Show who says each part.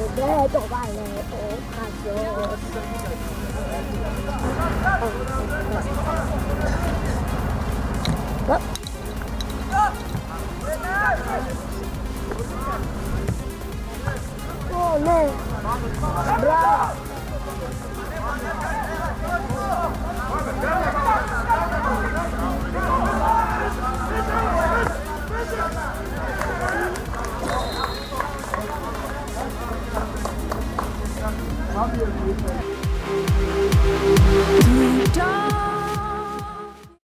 Speaker 1: 我。我。啊。